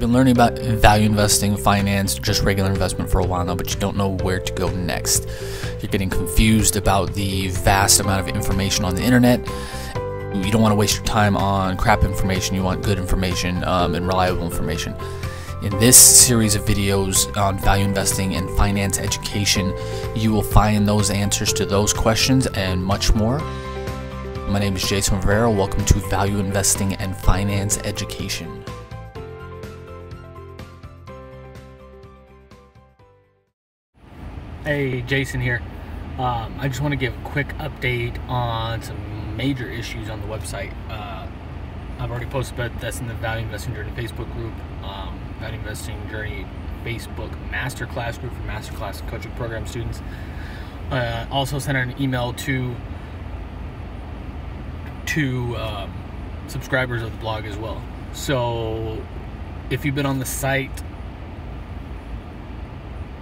Been learning about value investing, finance, just regular investment for a while now, but you don't know where to go next. You're getting confused about the vast amount of information on the internet. You don't want to waste your time on crap information. You want good information um, and reliable information. In this series of videos on value investing and finance education, you will find those answers to those questions and much more. My name is Jason Rivera. Welcome to Value Investing and Finance Education. Hey, Jason here. Um, I just want to give a quick update on some major issues on the website. Uh, I've already posted about this in the Value Investing Journey Facebook group, um, Value Investing Journey Facebook Masterclass group for Masterclass coaching program students. Uh, also sent an email to to um, subscribers of the blog as well. So if you've been on the site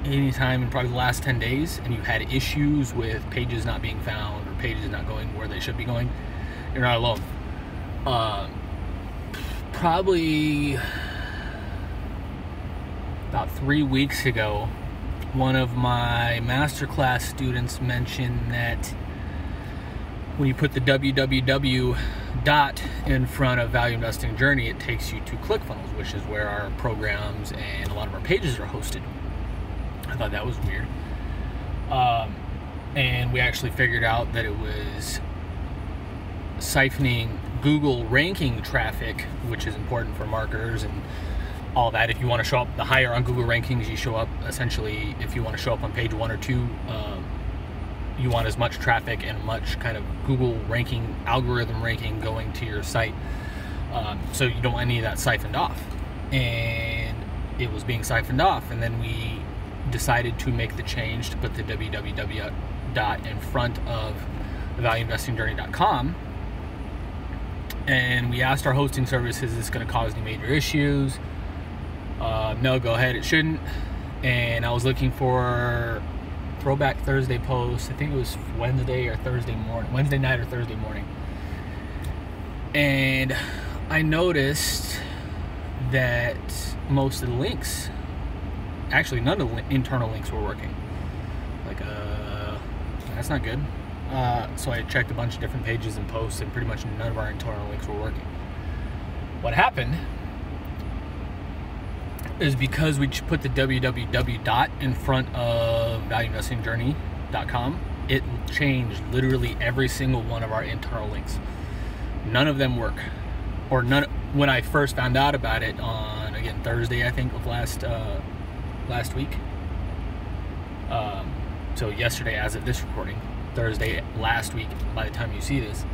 anytime in probably the last 10 days and you've had issues with pages not being found or pages not going where they should be going, you're not alone. Uh, probably about three weeks ago, one of my masterclass students mentioned that when you put the www dot in front of value investing journey it takes you to clickfunnels which is where our programs and a lot of our pages are hosted thought that was weird. Um, and we actually figured out that it was siphoning Google ranking traffic, which is important for marketers and all that. If you want to show up the higher on Google rankings, you show up essentially. If you want to show up on page one or two, um, you want as much traffic and much kind of Google ranking algorithm ranking going to your site. Um, so you don't want any of that siphoned off, and it was being siphoned off, and then we decided to make the change to put the www dot in front of valueinvestingjourney.com and we asked our hosting service is this going to cause any major issues? Uh, no go ahead it shouldn't. And i was looking for throwback thursday post i think it was wednesday or thursday morning wednesday night or thursday morning. And i noticed that most of the links actually none of the internal links were working. Like, uh, that's not good. Uh, so I checked a bunch of different pages and posts, and pretty much none of our internal links were working. What happened is because we put the www dot in front of valueinvestingjourney.com, it changed literally every single one of our internal links. None of them work, or none. When I first found out about it on again Thursday, I think of last uh, last week. Um, so yesterday, as of this recording, Thursday last week, by the time you see this,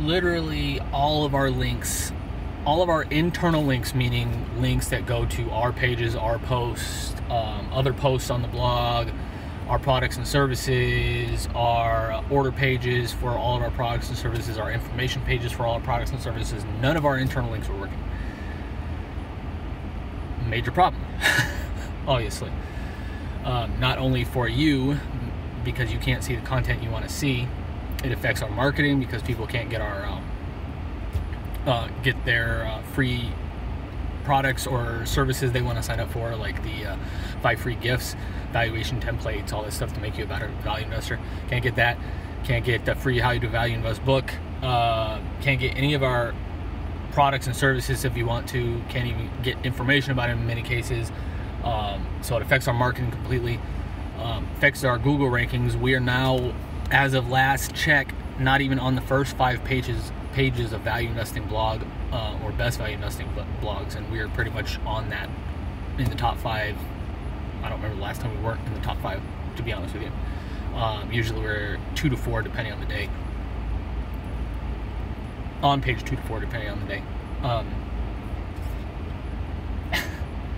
literally all of our links, all of our internal links, meaning links that go to our pages, our posts, um, other posts on the blog, our products and services, our order pages for all of our products and services, our information pages for all our products and services, none of our internal links were working major problem, obviously. Um, not only for you, because you can't see the content you want to see, it affects our marketing because people can't get our um, uh, get their uh, free products or services they want to sign up for, like the uh, five free gifts, valuation templates, all this stuff to make you a better value investor. Can't get that. Can't get the free How You Do Value Invest book. Uh, can't get any of our products and services if you want to. Can't even get information about it in many cases. Um, so it affects our marketing completely. Um, affects our Google rankings. We are now, as of last check, not even on the first five pages pages of value investing blog uh, or best value investing blogs, and we are pretty much on that in the top five. I don't remember the last time we weren't in the top five, to be honest with you. Um, usually we're two to four, depending on the day on page two to four, depending on the day. Um,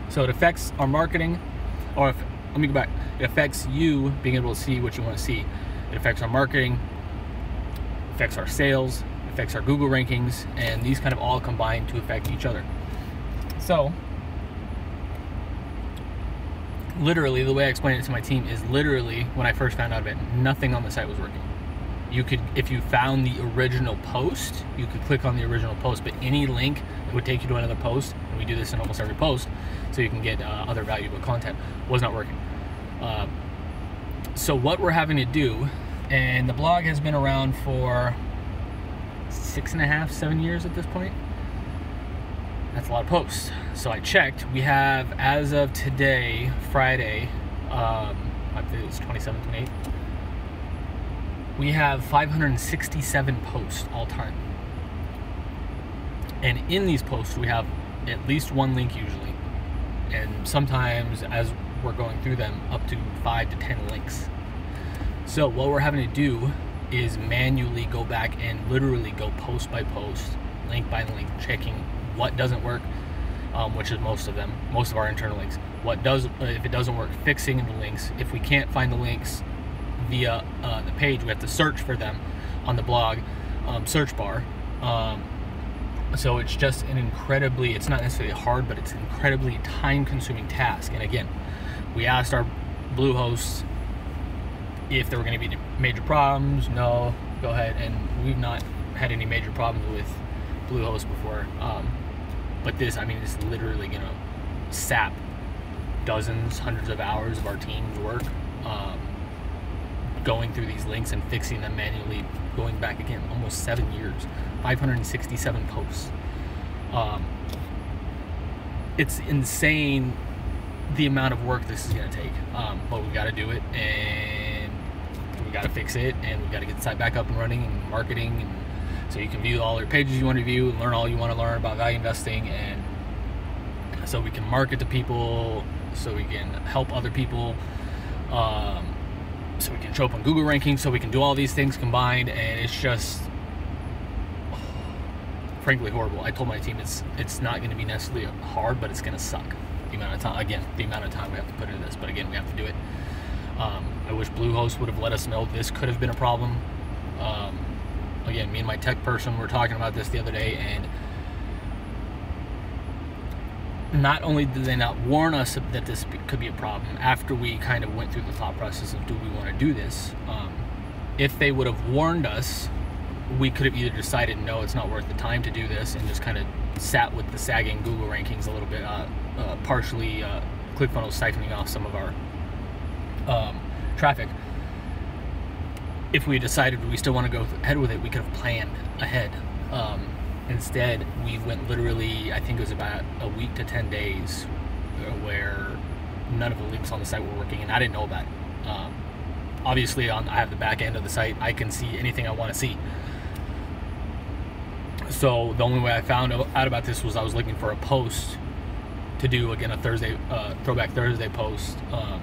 so it affects our marketing, or if, let me go back. It affects you being able to see what you want to see. It affects our marketing, affects our sales, affects our Google rankings, and these kind of all combine to affect each other. So, literally, the way I explained it to my team is literally when I first found out of it, nothing on the site was working. You could if you found the original post you could click on the original post but any link would take you to another post and we do this in almost every post so you can get uh, other valuable content was not working. Uh, so what we're having to do and the blog has been around for six and a half seven years at this point that's a lot of posts. So i checked we have as of today friday um, i believe it's 27 28 we have 567 posts all time. And in these posts, we have at least one link usually. And sometimes, as we're going through them, up to five to 10 links. So, what we're having to do is manually go back and literally go post by post, link by link, checking what doesn't work, um, which is most of them, most of our internal links. What does, if it doesn't work, fixing the links. If we can't find the links, via uh, the page. We have to search for them on the blog um, search bar. Um, so it's just an incredibly, it's not necessarily hard, but it's an incredibly time consuming task. And again, we asked our Bluehost if there were going to be major problems. No, go ahead. And we've not had any major problems with Bluehost before. Um, but this, I mean, it's literally going to sap dozens, hundreds of hours of our team's work. Um, going through these links and fixing them manually, going back again almost seven years, 567 posts. Um, it's insane the amount of work this is going to take, um, but we got to do it and we got to fix it and we got to get the site back up and running and marketing and so you can view all your pages you want to view and learn all you want to learn about value investing and so we can market to people so we can help other people um, so we can show up on Google rankings, so we can do all these things combined, and it's just frankly horrible. I told my team it's it's not going to be necessarily hard, but it's going to suck. The amount of time, again, the amount of time we have to put into this, but again, we have to do it. Um, I wish Bluehost would have let us know this could have been a problem. Um, again, me and my tech person were talking about this the other day, and not only did they not warn us that this could be a problem after we kind of went through the thought process of do we want to do this um, if they would have warned us we could have either decided no it's not worth the time to do this and just kind of sat with the sagging google rankings a little bit uh, uh, partially uh, clickfunnels siphoning off some of our um, traffic. If we decided we still want to go ahead with it we could have planned ahead um, Instead, we went literally, I think it was about a week to 10 days uh, where none of the links on the site were working, and I didn't know about it. Um, obviously, on I have the back end of the site, I can see anything I want to see. So the only way I found out about this was I was looking for a post to do again a Thursday uh, throwback Thursday post, um,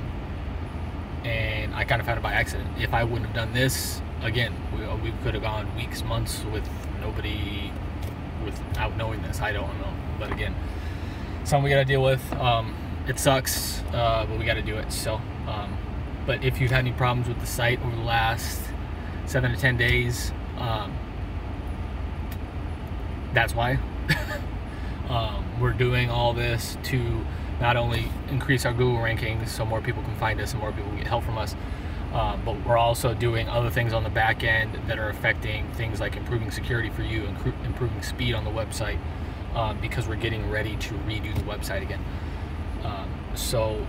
and I kind of found it by accident. If I wouldn't have done this, again, we, we could have gone weeks, months with nobody without knowing this. I don't know, but again, something we got to deal with. Um, it sucks, uh, but we got to do it. So, um, but if you've had any problems with the site over the last seven to ten days, um, that's why. Um, we're doing all this to not only increase our Google rankings so more people can find us and more people can get help from us, um, but we're also doing other things on the back end that are affecting things like improving security for you and improving speed on the website um, because we're getting ready to redo the website again. Um, so,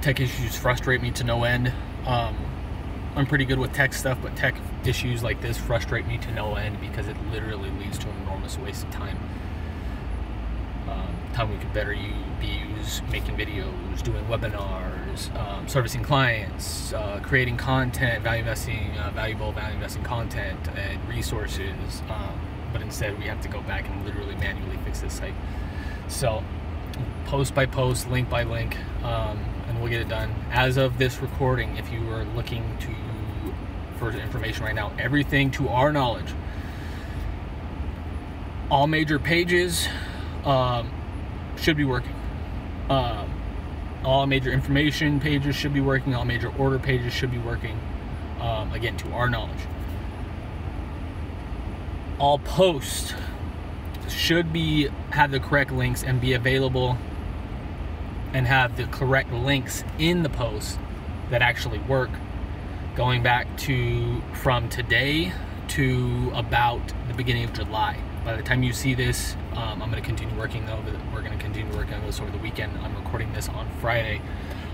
tech issues frustrate me to no end. Um, I'm pretty good with tech stuff, but tech issues like this frustrate me to no end because it literally leads to an enormous waste of time time we could better use, be used making videos, doing webinars, um, servicing clients, uh, creating content, value investing, uh, valuable value investing content and resources. Um, but instead, we have to go back and literally manually fix this site. So, post by post, link by link, um, and we'll get it done. As of this recording, if you are looking to for information right now, everything to our knowledge, all major pages. Um, should be working. Um, all major information pages should be working. All major order pages should be working. Um, again, to our knowledge. All posts should be have the correct links and be available and have the correct links in the post that actually work going back to from today to about the beginning of July. By the time you see this, um, I'm going to continue working over. The, we're going to continue working on this over the weekend. I'm recording this on Friday.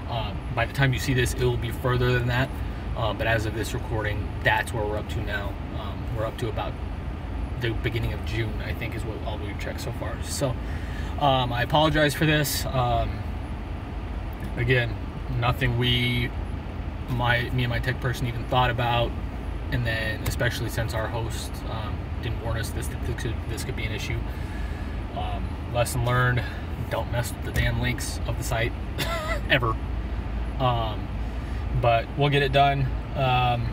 Uh, by the time you see this, it will be further than that. Uh, but as of this recording, that's where we're up to now. Um, we're up to about the beginning of June, I think, is what all we've checked so far. So um, I apologize for this. Um, again, nothing we, my me and my tech person even thought about, and then especially since our host um, didn't warn us this this could, this could be an issue. Um, lesson learned: don't mess with the damn links of the site ever. Um, but we'll get it done. Um,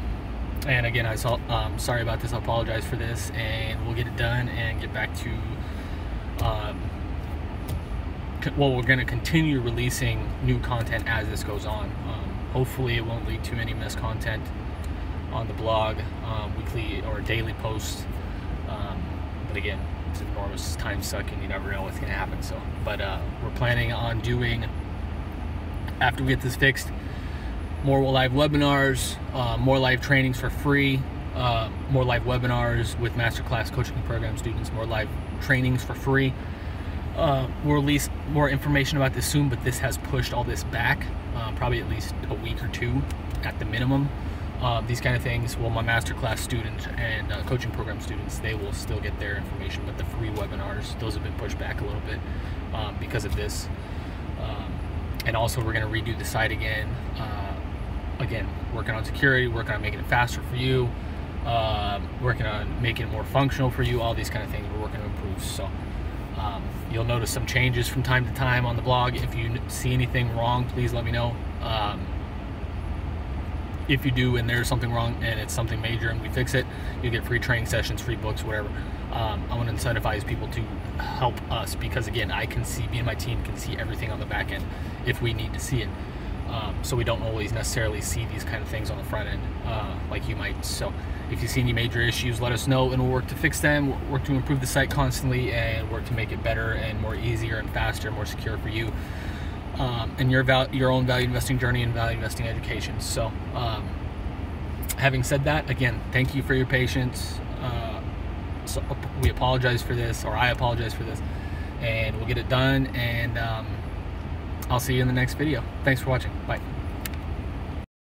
and again, I saw, um, sorry about this. I apologize for this, and we'll get it done and get back to. Um, well, we're going to continue releasing new content as this goes on. Um, hopefully, it won't lead to any missed content on the blog, um, weekly or daily posts. But again, it's enormous time suck, and you never know what's going to happen. So, but uh, we're planning on doing after we get this fixed more live webinars, uh, more live trainings for free, uh, more live webinars with masterclass coaching program students, more live trainings for free. Uh, we'll release more information about this soon, but this has pushed all this back, uh, probably at least a week or two at the minimum. Uh, these kind of things, well, my masterclass students and uh, coaching program students, they will still get their information, but the free webinars, those have been pushed back a little bit um, because of this. Um, and also, we're going to redo the site again again, working on security, working on making it faster for you, uh, working on making it more functional for you, all these kind of things we're working to improve. So um, you'll notice some changes from time to time on the blog. If you see anything wrong, please let me know. If you do and there's something wrong and it's something major and we fix it, you get free training sessions, free books, whatever. Um, I want to incentivize people to help us because again, I can see, me and my team can see everything on the back end if we need to see it. Um, so we don't always necessarily see these kind of things on the front end uh, like you might. So if you see any major issues, let us know and we'll work to fix them, we'll work to improve the site constantly and work to make it better and more easier and faster, more secure for you um, and your, val- your own value investing journey and value investing education. So um, having said that, again, thank you for your patience. Uh, so we apologize for this, or I apologize for this, and we'll get it done. And um, I'll see you in the next video. Thanks for watching. Bye.